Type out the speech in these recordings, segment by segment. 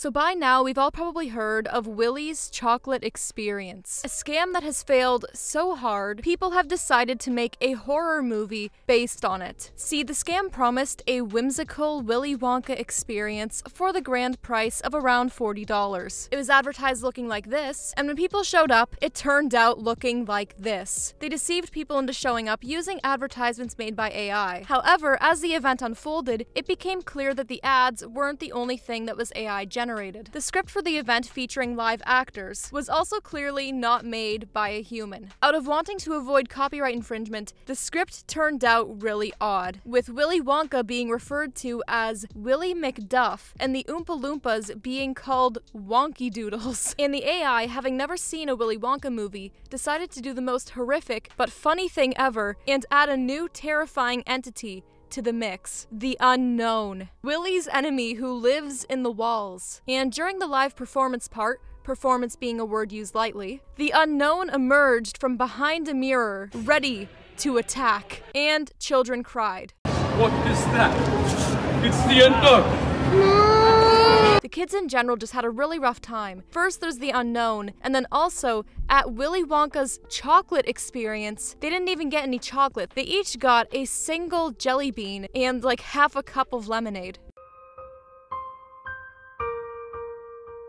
So by now, we've all probably heard of Willy's Chocolate Experience, a scam that has failed so hard, people have decided to make a horror movie based on it. See, the scam promised a whimsical Willy Wonka experience for the grand price of around $40. It was advertised looking like this, and when people showed up, it turned out looking like this. They deceived people into showing up using advertisements made by AI. However, as the event unfolded, it became clear that the ads weren't the only thing that was AI generated generated. The script for the event featuring live actors was also clearly not made by a human. Out of wanting to avoid copyright infringement, the script turned out really odd, with Willy Wonka being referred to as Willy McDuff and the Oompa Loompas being called Wonky Doodles. And the AI, having never seen a Willy Wonka movie, decided to do the most horrific but funny thing ever and add a new terrifying entity to the mix the unknown, Willie's enemy who lives in the walls. And during the live performance part, performance being a word used lightly, the unknown emerged from behind a mirror, ready to attack, and children cried. What is that? It's the unknown! The kids in general just had a really rough time. First, there's the unknown, and then also at Willy Wonka's chocolate experience, they didn't even get any chocolate. They each got a single jelly bean and like half a cup of lemonade.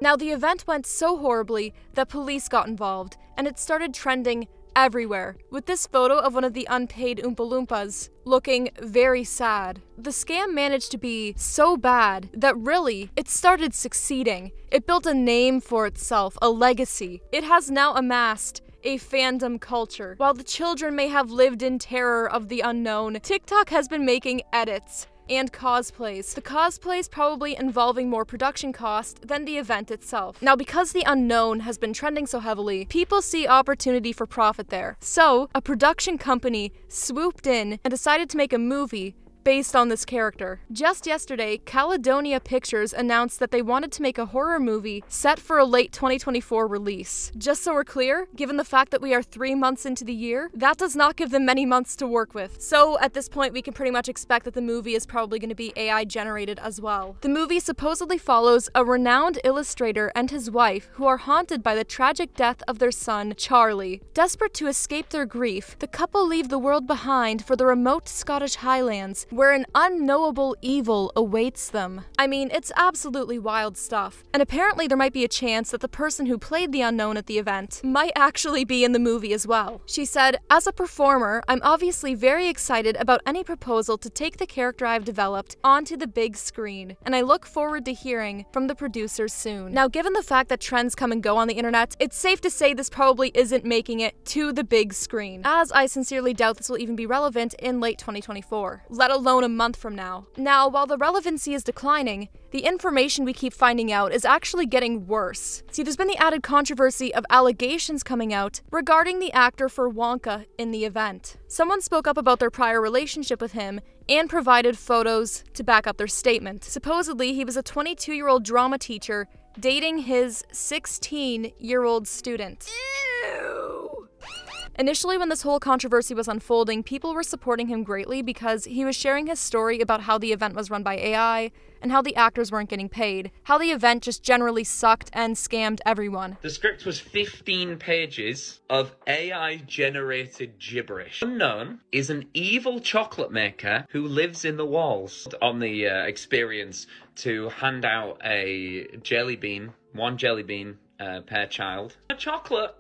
Now, the event went so horribly that police got involved, and it started trending everywhere, with this photo of one of the unpaid Oompa Loompas looking very sad. The scam managed to be so bad that really, it started succeeding. It built a name for itself, a legacy. It has now amassed a fandom culture. While the children may have lived in terror of the unknown, TikTok has been making edits and cosplays. The cosplays probably involving more production cost than the event itself. Now, because the unknown has been trending so heavily, people see opportunity for profit there. So, a production company swooped in and decided to make a movie based on this character. Just yesterday, Caledonia Pictures announced that they wanted to make a horror movie set for a late 2024 release. Just so we're clear, given the fact that we are three months into the year, that does not give them many months to work with. So at this point, we can pretty much expect that the movie is probably going to be AI generated as well. The movie supposedly follows a renowned illustrator and his wife who are haunted by the tragic death of their son, Charlie. Desperate to escape their grief, the couple leave the world behind for the remote Scottish Highlands, where an unknowable evil awaits them. I mean, it's absolutely wild stuff. And apparently, there might be a chance that the person who played the unknown at the event might actually be in the movie as well. She said, As a performer, I'm obviously very excited about any proposal to take the character I've developed onto the big screen, and I look forward to hearing from the producers soon. Now, given the fact that trends come and go on the internet, it's safe to say this probably isn't making it to the big screen, as I sincerely doubt this will even be relevant in late 2024, let alone alone a month from now. Now, while the relevancy is declining, the information we keep finding out is actually getting worse. See, there's been the added controversy of allegations coming out regarding the actor for Wonka in the event. Someone spoke up about their prior relationship with him and provided photos to back up their statement. Supposedly, he was a 22 year old drama teacher dating his 16 year old student. Initially, when this whole controversy was unfolding, people were supporting him greatly because he was sharing his story about how the event was run by AI and how the actors weren't getting paid, how the event just generally sucked and scammed everyone. The script was 15 pages of AI generated gibberish. Unknown is an evil chocolate maker who lives in the walls. On the uh, experience to hand out a jelly bean, one jelly bean uh, per child, a chocolate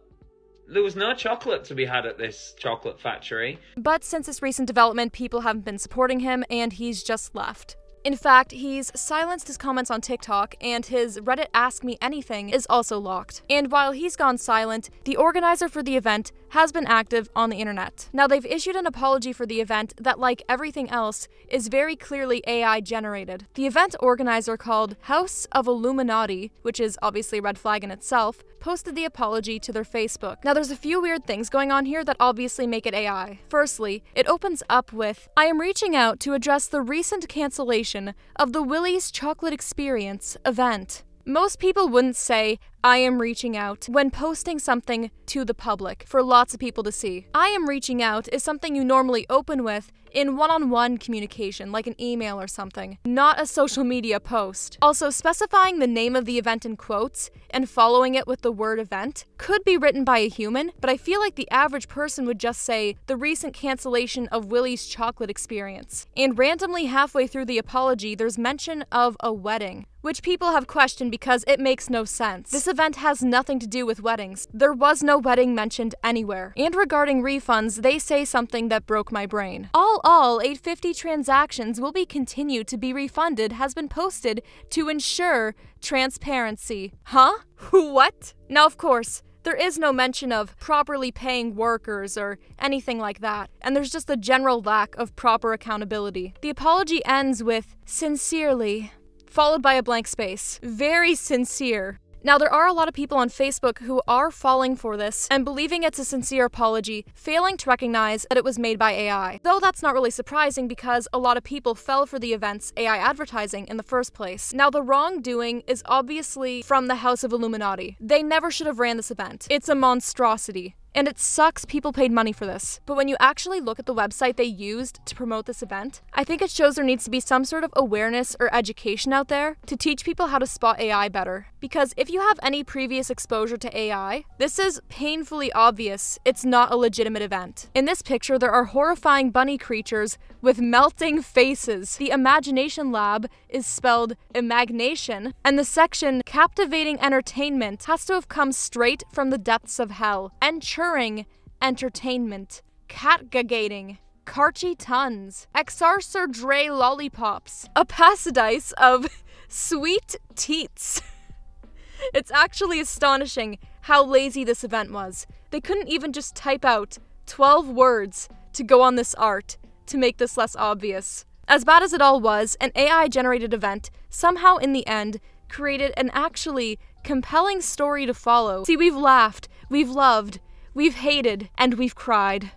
there was no chocolate to be had at this chocolate factory. But since this recent development, people haven't been supporting him, and he's just left. In fact, he's silenced his comments on TikTok, and his Reddit Ask Me Anything is also locked. And while he's gone silent, the organizer for the event has been active on the internet. Now, they've issued an apology for the event that, like everything else, is very clearly AI generated. The event organizer called House of Illuminati, which is obviously a red flag in itself, posted the apology to their Facebook. Now, there's a few weird things going on here that obviously make it AI. Firstly, it opens up with I am reaching out to address the recent cancellation of the Willy's Chocolate Experience event. Most people wouldn't say, I am reaching out when posting something to the public for lots of people to see. I am reaching out is something you normally open with in one on one communication, like an email or something, not a social media post. Also, specifying the name of the event in quotes and following it with the word event could be written by a human, but I feel like the average person would just say the recent cancellation of Willy's chocolate experience. And randomly halfway through the apology, there's mention of a wedding which people have questioned because it makes no sense. This event has nothing to do with weddings. There was no wedding mentioned anywhere. And regarding refunds, they say something that broke my brain. All all, 850 transactions will be continued to be refunded has been posted to ensure transparency. Huh? what? Now, of course, there is no mention of properly paying workers or anything like that, and there's just a general lack of proper accountability. The apology ends with sincerely, followed by a blank space. Very sincere. Now, there are a lot of people on Facebook who are falling for this and believing it's a sincere apology, failing to recognize that it was made by AI. Though that's not really surprising because a lot of people fell for the event's AI advertising in the first place. Now, the wrongdoing is obviously from the House of Illuminati. They never should have ran this event. It's a monstrosity. And it sucks people paid money for this. But when you actually look at the website they used to promote this event, I think it shows there needs to be some sort of awareness or education out there to teach people how to spot AI better. Because if you have any previous exposure to AI, this is painfully obvious it's not a legitimate event. In this picture, there are horrifying bunny creatures with melting faces. The Imagination Lab is spelled Imagination, and the section Captivating Entertainment has to have come straight from the depths of hell. And maturing entertainment, catgagating, Karchi tons, Exarcer Dre lollipops, a pasadise of sweet teats. it's actually astonishing how lazy this event was. They couldn't even just type out 12 words to go on this art to make this less obvious. As bad as it all was, an AI generated event somehow in the end created an actually compelling story to follow. See, we've laughed, we've loved, We've hated and we've cried.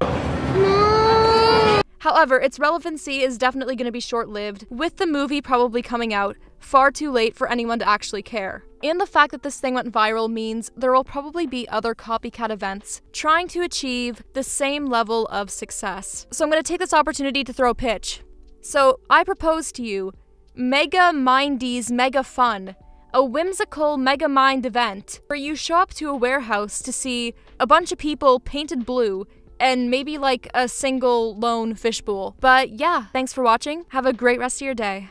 However, its relevancy is definitely going to be short lived, with the movie probably coming out far too late for anyone to actually care. And the fact that this thing went viral means there will probably be other copycat events trying to achieve the same level of success. So I'm going to take this opportunity to throw a pitch. So I propose to you Mega Mindy's Mega Fun a whimsical Mega Mind event where you show up to a warehouse to see a bunch of people painted blue and maybe like a single lone fishbowl. But yeah, thanks for watching. Have a great rest of your day.